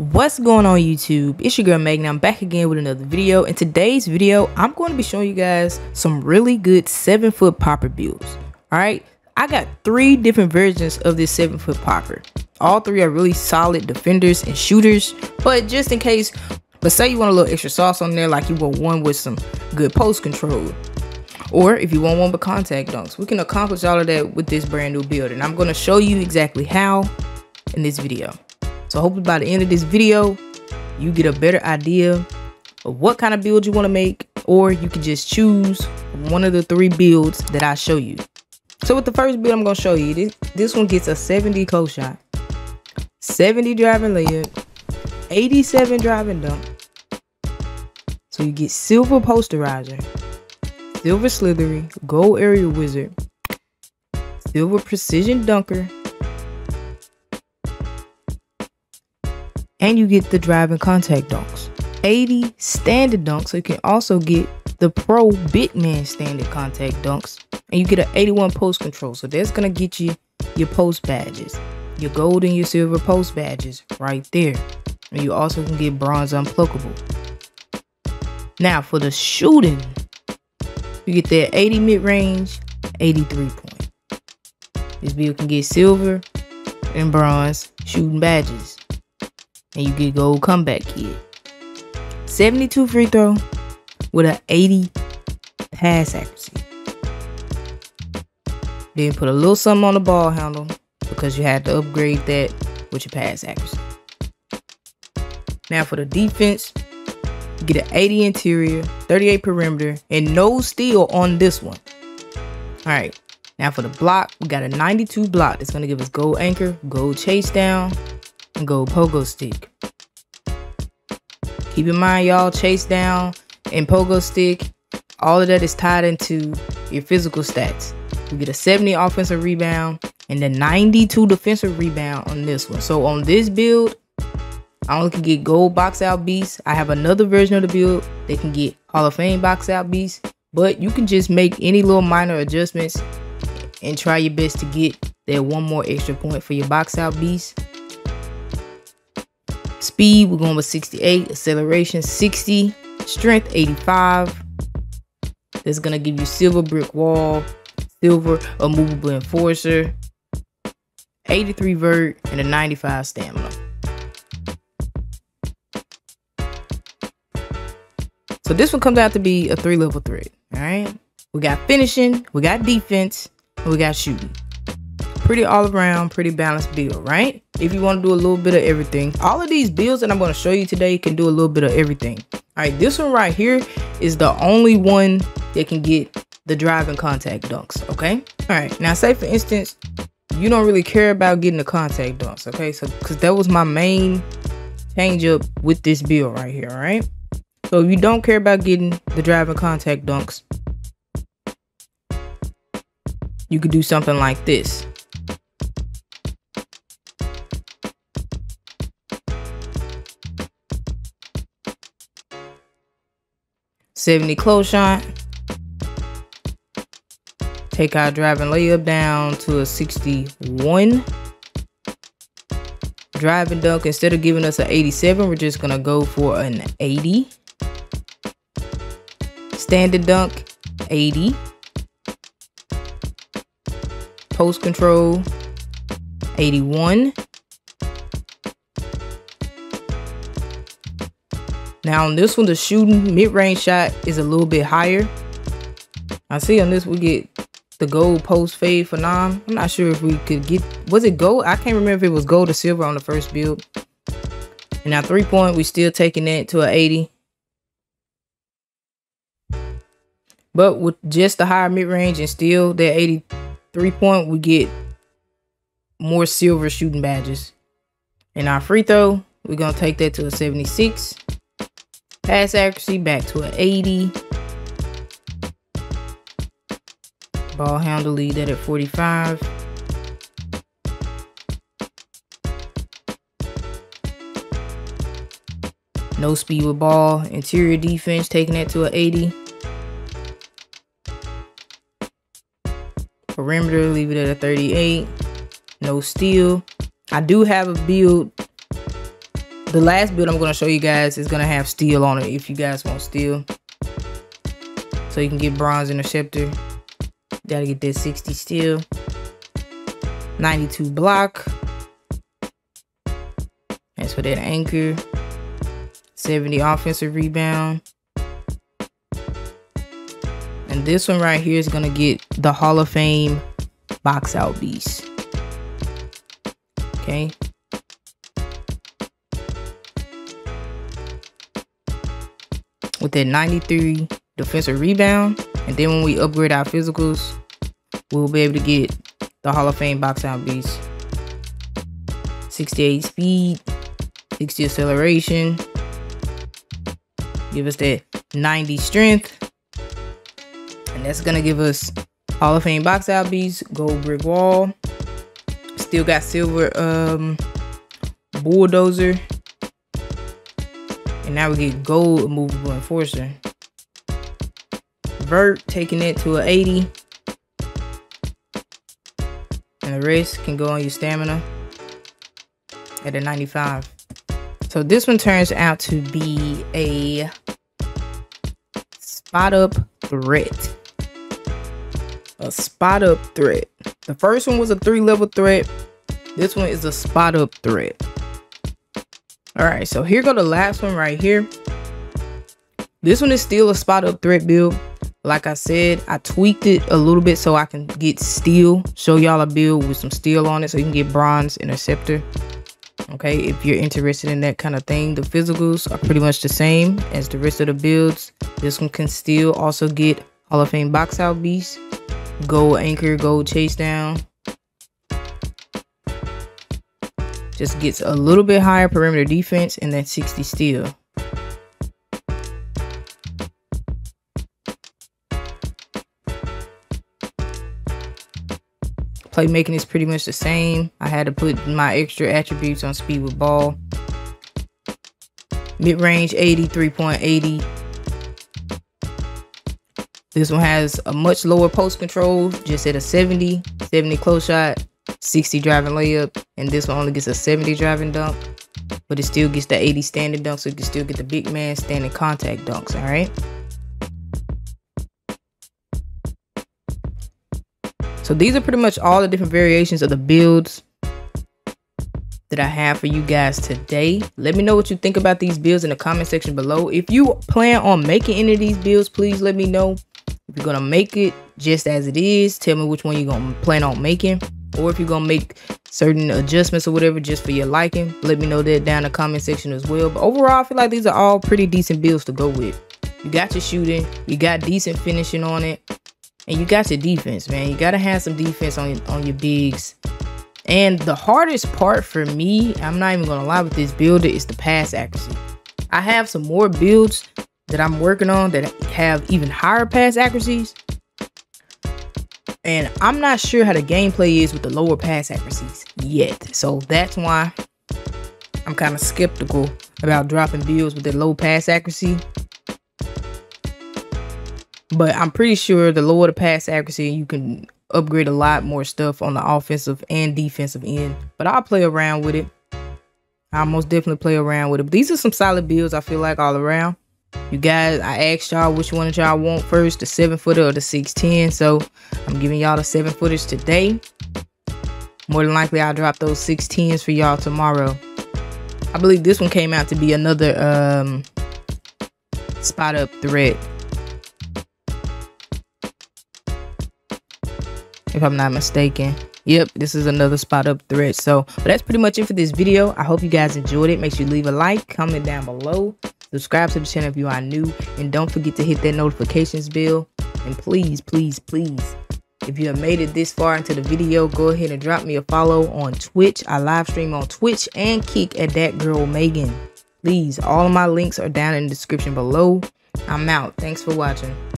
What's going on YouTube? It's your girl Meagan. I'm back again with another video. In today's video, I'm going to be showing you guys some really good 7 foot popper builds. Alright, I got three different versions of this 7 foot popper. All three are really solid defenders and shooters, but just in case, but say you want a little extra sauce on there like you want one with some good post control. Or if you want one with contact dunks, we can accomplish all of that with this brand new build. And I'm going to show you exactly how in this video. So hopefully by the end of this video, you get a better idea of what kind of build you want to make, or you can just choose one of the three builds that I show you. So with the first build I'm going to show you, this, this one gets a 70 close shot, 70 driving layup, 87 driving dunk. So you get silver posterizer, silver slithery, gold aerial wizard, silver precision dunker, and you get the driving contact dunks. 80 standard dunks, so you can also get the pro big man standard contact dunks. And you get an 81 post control, so that's gonna get you your post badges, your gold and your silver post badges right there. And you also can get bronze unpluckable. Now for the shooting, you get that 80 mid range, 83 point. This build can get silver and bronze shooting badges and you get gold comeback kid. 72 free throw with an 80 pass accuracy. Then put a little something on the ball handle because you had to upgrade that with your pass accuracy. Now for the defense, get an 80 interior, 38 perimeter, and no steal on this one. All right. Now for the block, we got a 92 block. That's going to give us gold anchor, gold chase down, and go pogo stick. Keep in mind, y'all, chase down and pogo stick, all of that is tied into your physical stats. You get a 70 offensive rebound and then 92 defensive rebound on this one. So on this build, I only can get gold box out beast. I have another version of the build that can get Hall of Fame box out beast. But you can just make any little minor adjustments and try your best to get that one more extra point for your box out beast. Speed, we're going with 68. Acceleration, 60. Strength, 85. That's going to give you silver brick wall, silver immovable enforcer, 83 vert, and a 95 stamina. So this one comes out to be a three level threat. All right. We got finishing, we got defense, and we got shooting pretty all around, pretty balanced build, right? If you want to do a little bit of everything. All of these builds that I'm going to show you today can do a little bit of everything. All right, this one right here is the only one that can get the driving contact dunks, okay? All right, now say for instance, you don't really care about getting the contact dunks, okay? So, because that was my main change up with this build right here, all right? So if you don't care about getting the driving contact dunks, you could do something like this. 70 close shot. Take our driving layup down to a 61. Driving dunk, instead of giving us an 87, we're just to go for an 80. Standard dunk, 80. Post control, 81. Now on this one, the shooting mid-range shot is a little bit higher. I see on this we get the gold post fade phenom. I'm not sure if we could get, was it gold? I can't remember if it was gold or silver on the first build. And now three point, we still taking that to an 80. But with just the higher mid-range and still that 83 point, we get more silver shooting badges. And our free throw, we're going to take that to a 76. Pass accuracy back to an 80. Ball handle lead that at 45. No speed with ball. Interior defense taking that to an 80. Perimeter, leave it at a 38. No steal. I do have a build the last build I'm going to show you guys is going to have steal on it if you guys want steal. So you can get bronze interceptor. Gotta get that 60 steal. 92 block. That's for that anchor. 70 offensive rebound. And this one right here is going to get the Hall of Fame box out beast. Okay. With that 93 defensive rebound. And then when we upgrade our physicals, we'll be able to get the Hall of Fame box out beast. 68 speed, 60 acceleration. Give us that 90 strength. And that's gonna give us Hall of Fame box out beast, gold brick wall. Still got silver um bulldozer. And now we get gold movable enforcer. Vert taking it to an 80. And the rest can go on your stamina at a 95. So this one turns out to be a spot up threat. A spot up threat. The first one was a three level threat. This one is a spot up threat. All right, so here go the last one right here. This one is still a spot up threat build. Like I said, I tweaked it a little bit so I can get steal. Show y'all a build with some steal on it so you can get bronze interceptor. Okay, if you're interested in that kind of thing, the physicals are pretty much the same as the rest of the builds. This one can still also get Hall of Fame box out beast, gold anchor, gold chase down. Just gets a little bit higher perimeter defense and then 60 steal. Playmaking is pretty much the same. I had to put my extra attributes on speed with ball. Mid-range 80, 3.80. This one has a much lower post control, just at a 70, 70 close shot, 60 driving layup, and this one only gets a 70 driving dunk, but it still gets the 80 standing dunk, so you can still get the big man standing contact dunks, all right? So these are pretty much all the different variations of the builds that I have for you guys today. Let me know what you think about these builds in the comment section below. If you plan on making any of these builds, please let me know. If you're gonna make it just as it is, tell me which one you're gonna plan on making. Or if you're gonna make certain adjustments or whatever just for your liking, let me know that down in the comment section as well. But overall, I feel like these are all pretty decent builds to go with. You got your shooting, you got decent finishing on it and you got your defense, man. You gotta have some defense on on your bigs. And the hardest part for me, I'm not even gonna lie with this builder, is the pass accuracy. I have some more builds that I'm working on that have even higher pass accuracies. And I'm not sure how the gameplay is with the lower pass accuracies yet. So that's why I'm kind of skeptical about dropping builds with the low pass accuracy but I'm pretty sure the lower the pass accuracy, you can upgrade a lot more stuff on the offensive and defensive end. But I'll play around with it. I'll most definitely play around with it. But these are some solid builds, I feel like, all around. You guys, I asked y'all which one of y'all want first, the 7 footer or the 610. So I'm giving y'all the 7 footers today. More than likely, I'll drop those 610s for y'all tomorrow. I believe this one came out to be another um, spot up threat. if I'm not mistaken. Yep, this is another spot up threat. So, but that's pretty much it for this video. I hope you guys enjoyed it. Make sure you leave a like, comment down below, subscribe to the channel if you are new, and don't forget to hit that notifications bell. And please, please, please, if you have made it this far into the video, go ahead and drop me a follow on Twitch. I live stream on Twitch and Kick at that girl Meagan. Please, all of my links are down in the description below. I'm out. Thanks for watching.